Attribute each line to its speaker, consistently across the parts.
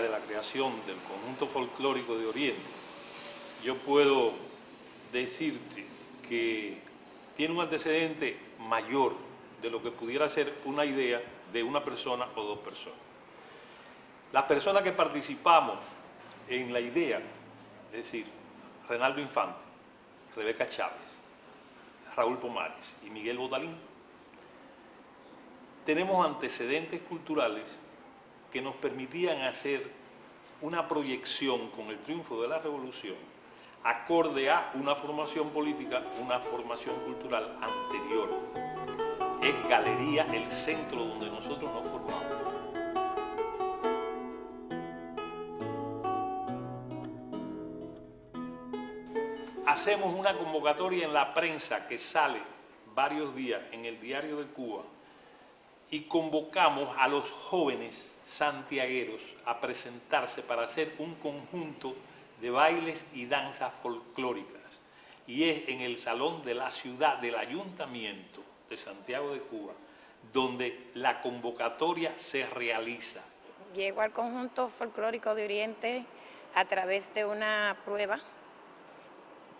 Speaker 1: De la creación del conjunto folclórico de Oriente, yo puedo decirte que tiene un antecedente mayor de lo que pudiera ser una idea de una persona o dos personas. Las personas que participamos en la idea, es decir, Renaldo Infante, Rebeca Chávez, Raúl Pomares y Miguel Botalín, tenemos antecedentes culturales que nos permitían hacer una proyección con el triunfo de la revolución acorde a una formación política, una formación cultural anterior. Es Galería el centro donde nosotros nos formamos. Hacemos una convocatoria en la prensa que sale varios días en el diario de Cuba y convocamos a los jóvenes santiagueros a presentarse para hacer un conjunto de bailes y danzas folclóricas. Y es en el Salón de la Ciudad del Ayuntamiento de Santiago de Cuba donde la convocatoria se realiza.
Speaker 2: Llego al conjunto folclórico de Oriente a través de una prueba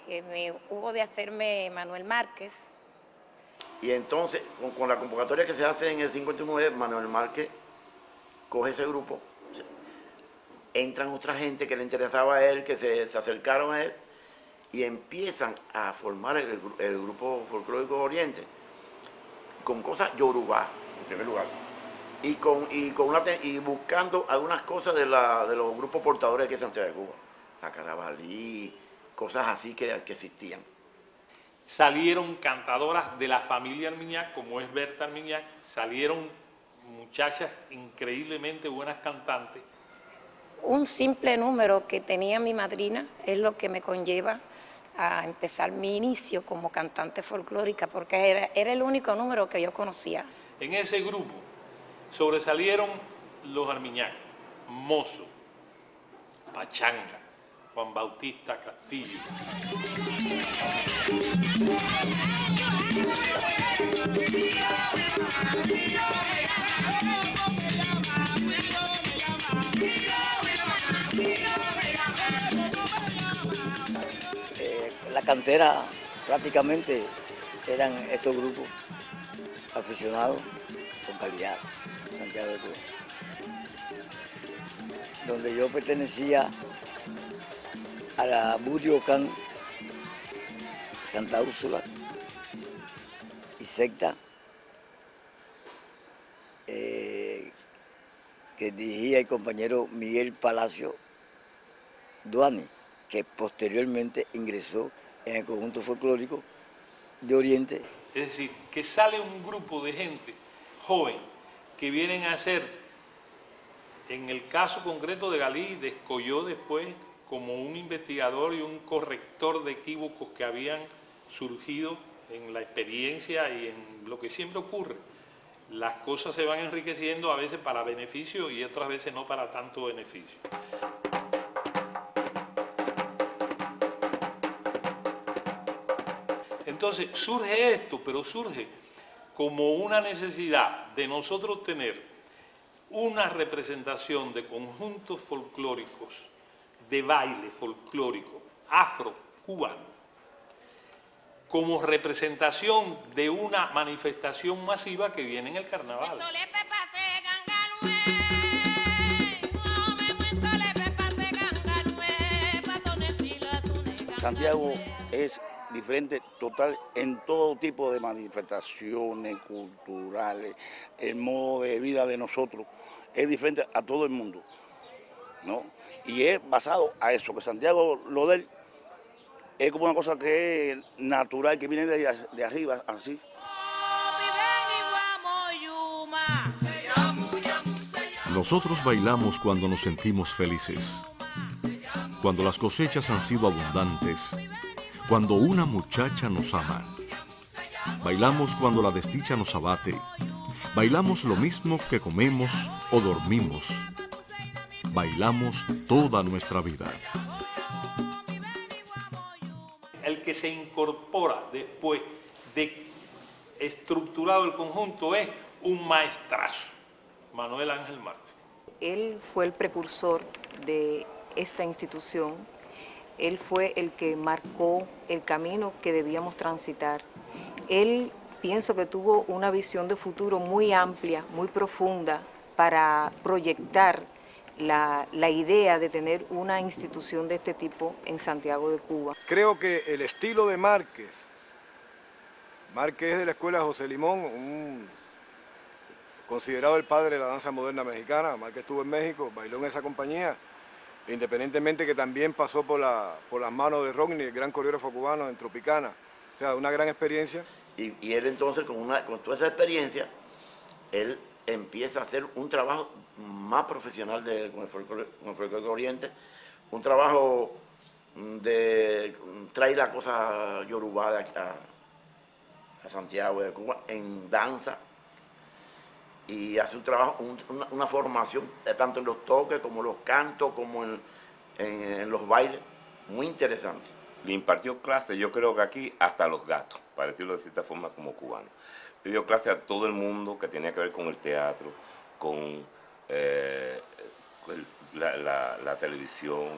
Speaker 2: que me hubo de hacerme Manuel Márquez,
Speaker 3: y entonces, con, la convocatoria que se hace en el 59, Manuel Márquez coge ese grupo, entran otra gente que le interesaba a él, que se, acercaron a él, y empiezan a formar el, grupo folclórico Oriente, con cosas yorubá, en primer lugar, y, con, y, buscando algunas cosas de, los grupos portadores aquí de Santiago de Cuba, la carabalí, cosas así que existían
Speaker 1: salieron cantadoras de la familia Armiñac, como es Berta Armiñac, salieron muchachas increíblemente buenas cantantes.
Speaker 2: Un simple número que tenía mi madrina es lo que me conlleva a empezar mi inicio como cantante folclórica, porque era, era el único número que yo conocía.
Speaker 1: En ese grupo sobresalieron los Armiñac, Mozo, Pachanga, Juan Bautista Castillo.
Speaker 4: Eh, la cantera prácticamente eran estos grupos aficionados con calidad, Santiago de Cuba, donde yo pertenecía a la Buriocan, Santa Úrsula y secta eh, que dirigía el compañero Miguel Palacio Duani, que posteriormente ingresó en el conjunto folclórico de Oriente.
Speaker 1: Es decir, que sale un grupo de gente joven que vienen a ser, en el caso concreto de Galí, descolló después como un investigador y un corrector de equívocos que habían surgido en la experiencia y en lo que siempre ocurre. Las cosas se van enriqueciendo a veces para beneficio y otras veces no para tanto beneficio. Entonces surge esto, pero surge como una necesidad de nosotros tener una representación de conjuntos folclóricos de baile folclórico afro-cubano como representación de una manifestación masiva que viene en el carnaval.
Speaker 5: Santiago es diferente total en todo tipo de manifestaciones culturales, el modo de vida de nosotros es diferente a todo el mundo, ¿no? Y es basado a eso, que Santiago Lodel es como una cosa que es natural, que viene de, de arriba, así.
Speaker 6: Nosotros bailamos cuando nos sentimos felices, cuando las cosechas han sido abundantes, cuando una muchacha nos ama. Bailamos cuando la desdicha nos abate. Bailamos lo mismo que comemos o dormimos. Bailamos toda nuestra vida.
Speaker 1: El que se incorpora después de estructurado el conjunto es un maestrazo, Manuel Ángel Márquez.
Speaker 7: Él fue el precursor de esta institución, él fue el que marcó el camino que debíamos transitar. Él pienso que tuvo una visión de futuro muy amplia, muy profunda para proyectar la, la, idea de tener una institución de este tipo en Santiago de Cuba.
Speaker 8: Creo que el estilo de Márquez, Márquez es de la escuela José Limón, un, considerado el padre de la danza moderna mexicana, Márquez estuvo en México, bailó en esa compañía, independientemente que también pasó por, la, por las manos de Rodney, el gran coreógrafo cubano en Tropicana, o sea, una gran experiencia.
Speaker 3: Y, y él entonces, con, una, con toda esa experiencia, él empieza a hacer un trabajo más profesional de, con, oriente, un trabajo de traer la cosa yorubá de a, a, Santiago de Cuba en danza y hace un trabajo, un, una, formación tanto en los toques como los cantos, como en, en, en los bailes, muy interesante.
Speaker 9: Le impartió clase, yo creo que aquí hasta los gatos, para decirlo de cierta forma como cubano. Le dio clase a todo el mundo que tenía que ver con el teatro, con eh, la, la, la, televisión,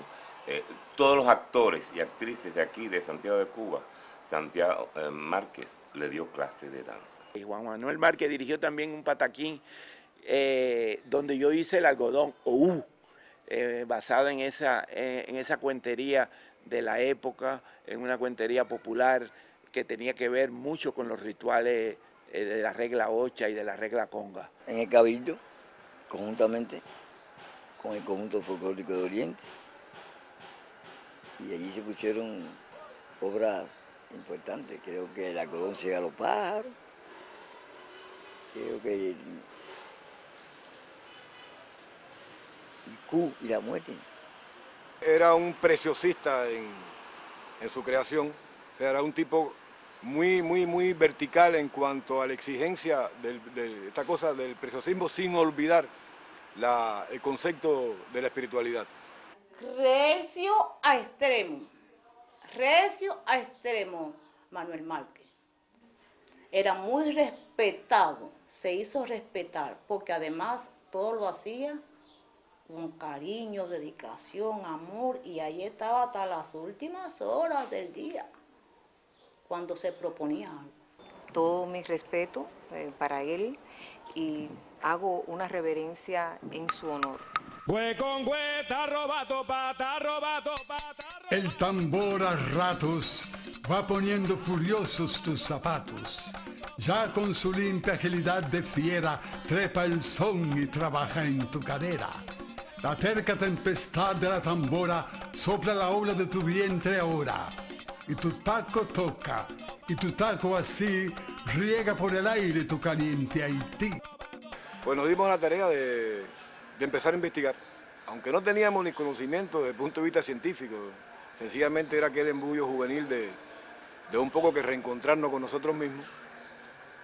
Speaker 9: eh, todos los actores y actrices de aquí, de Santiago de Cuba, Santiago eh, Márquez le dio clase de danza.
Speaker 10: Y Juan Manuel Márquez dirigió también un pataquín eh, donde yo hice el algodón, uh, basado en esa, en esa cuentería de la época, en una cuentería popular que tenía que ver mucho con los rituales de la regla ocha y de la regla conga.
Speaker 4: En el cabildo conjuntamente con el conjunto folclórico de Oriente. Y allí se pusieron obras importantes. Creo que la Colón llega a los pájaros. Creo que el, Q y la muerte.
Speaker 8: Era un preciosista en, en su creación. O sea, era un tipo muy, muy, muy vertical en cuanto a la exigencia de, de esta cosa del preciosismo sin olvidar la, el concepto de la espiritualidad.
Speaker 11: Recio a extremo, recio a extremo, Manuel Márquez. Era muy respetado, se hizo respetar, porque además todo lo hacía con cariño, dedicación, amor, y ahí estaba hasta las últimas horas del día cuando se proponía algo.
Speaker 7: Todo mi respeto eh, para él y hago una reverencia en su honor.
Speaker 12: El tambor a ratos va poniendo furiosos tus zapatos. Ya con su limpia agilidad de fiera trepa el son y trabaja en tu cadera. La terca tempestad de la tambora sopla la ola de tu vientre ahora y tu taco toca, y tu taco así riega por el aire tu caliente Haití.
Speaker 8: Pues nos dimos la tarea de, empezar a investigar, aunque no teníamos ni conocimiento desde el punto de vista científico, sencillamente era aquel embullo juvenil de, un poco que reencontrarnos con nosotros mismos.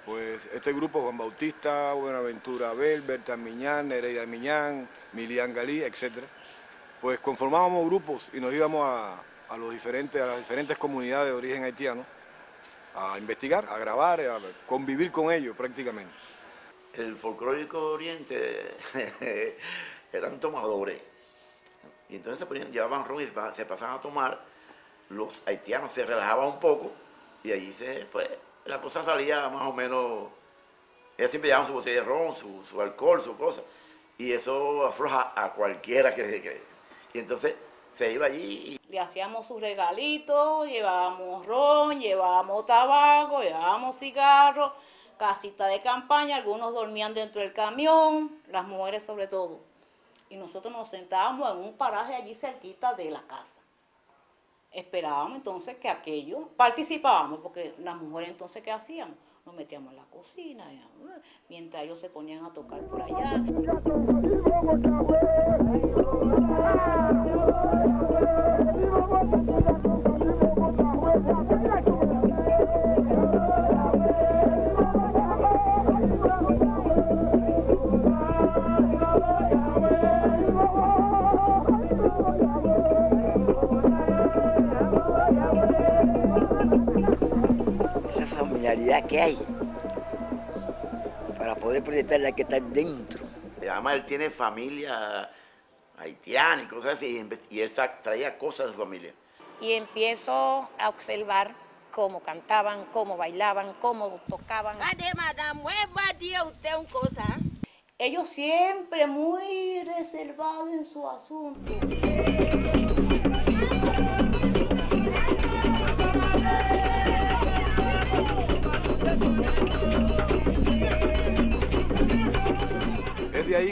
Speaker 8: Pues este grupo, Juan Bautista, Buenaventura Abel, Berta Miñán, Nereida Miñán, Milian Galí, etc., pues conformábamos grupos y nos íbamos a, a, los diferentes, a las diferentes comunidades de origen haitiano a investigar, a grabar, a convivir con ellos prácticamente.
Speaker 3: El folclórico de Oriente eran tomadores. Y entonces se ponían, llevaban ron y se pasaban a tomar. Los haitianos se relajaban un poco y allí se, pues, la cosa salía más o menos. Ellos siempre llevaban su botella de ron, su, su alcohol, su cosa. Y eso afloja a cualquiera que, que. Y entonces se iba allí.
Speaker 11: Le hacíamos sus regalitos, llevábamos ron, llevábamos tabaco, llevábamos cigarros, casita de campaña, algunos dormían dentro del camión, las mujeres sobre todo. Y nosotros nos sentábamos en un paraje allí cerquita de la casa. Esperábamos entonces que aquello, participábamos, porque las mujeres entonces, ¿qué hacíamos? Nos metíamos en la cocina, mientras ellos se ponían a tocar por allá.
Speaker 4: Que hay para poder proyectar la que está dentro.
Speaker 3: Además, él tiene familia haitiana y cosas así, y él traía cosas de su familia.
Speaker 2: Y empiezo a observar cómo cantaban, cómo bailaban, cómo tocaban.
Speaker 11: usted un cosa. Ellos siempre muy reservados en su asunto.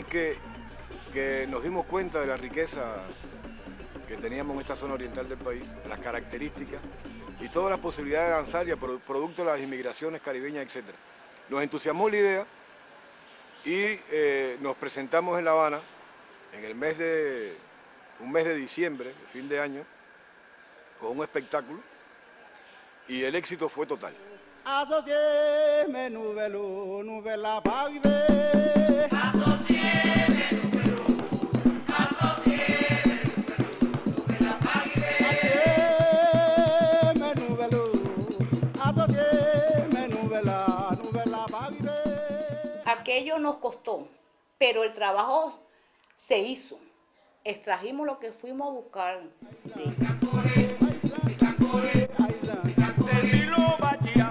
Speaker 8: Que, nos dimos cuenta de la riqueza que teníamos en esta zona oriental del país, las características y todas las posibilidades de pro- producto de las inmigraciones caribeñas, etc. Nos entusiasmó la idea y eh, nos presentamos en La Habana en el mes de, un mes de diciembre, fin de año, con un espectáculo y el éxito fue total.
Speaker 11: Aquello nos costó, pero el trabajo se hizo. Extrajimos lo que fuimos a buscar.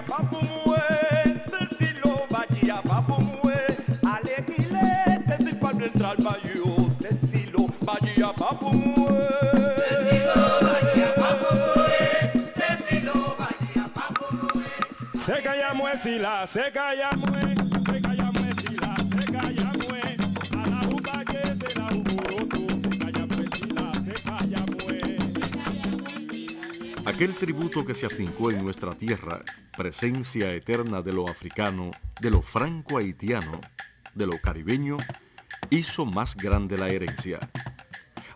Speaker 13: Papumue, Cecilo Bahía, papumue, Alequile,
Speaker 6: Aquel tributo que se afincó en nuestra tierra, presencia eterna de lo africano, de lo franco-haitiano, de lo caribeño, hizo más grande la herencia.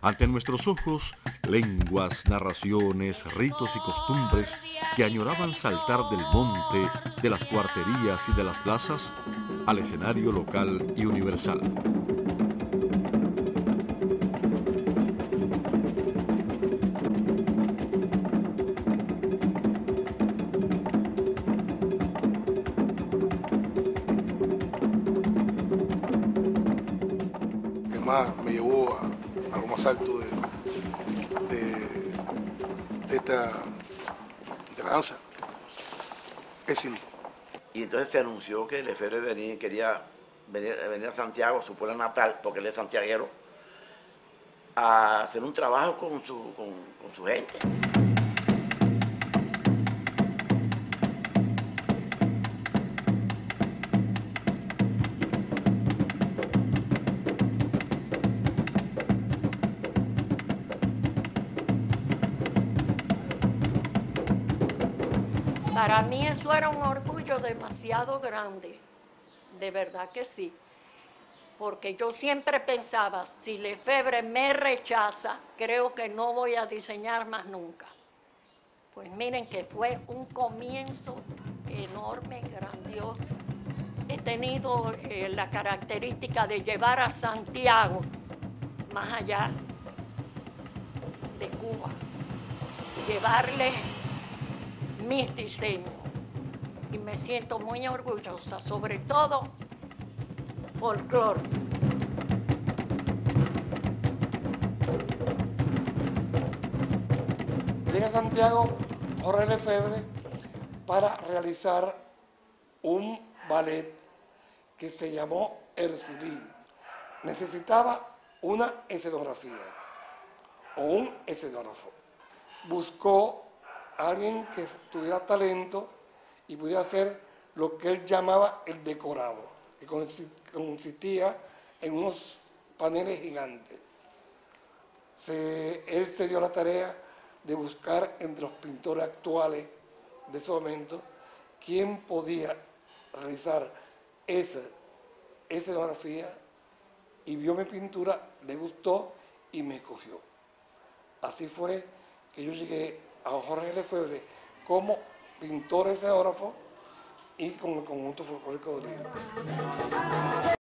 Speaker 6: Ante nuestros ojos, lenguas, narraciones, ritos y costumbres que añoraban saltar del monte, de las cuarterías y de las plazas al escenario local y universal.
Speaker 14: Más alto de, esta de la danza es Silly.
Speaker 3: Y entonces se anunció que Lefebvre venía, quería venir, a Santiago, su pueblo natal, porque él es santiaguero, a hacer un trabajo con su gente.
Speaker 15: Para mí eso era un orgullo demasiado grande, de verdad que sí. Porque yo siempre pensaba, si Lefebvre me rechaza, creo que no voy a diseñar más nunca. Pues miren que fue un comienzo enorme, grandioso. He tenido eh, la característica de llevar a Santiago más allá de Cuba, llevarle mis diseños. Y me siento muy orgullosa, sobre todo folclore.
Speaker 16: Llega a Santiago Jorge Lefebvre para realizar un ballet que se llamó Ercilí. Necesitaba una escenografía o un escenógrafo. Buscó alguien que tuviera talento y pudiera hacer lo que él llamaba el decorado, que consi- consistía en unos paneles gigantes. Él se dio la tarea de buscar entre los pintores actuales de ese momento quién podía realizar esa escenografía y vio mi pintura, le gustó y me escogió. Así fue que yo llegué a Jorge Lefebvre como pintor escenógrafo y con el conjunto folclórico de Oriente.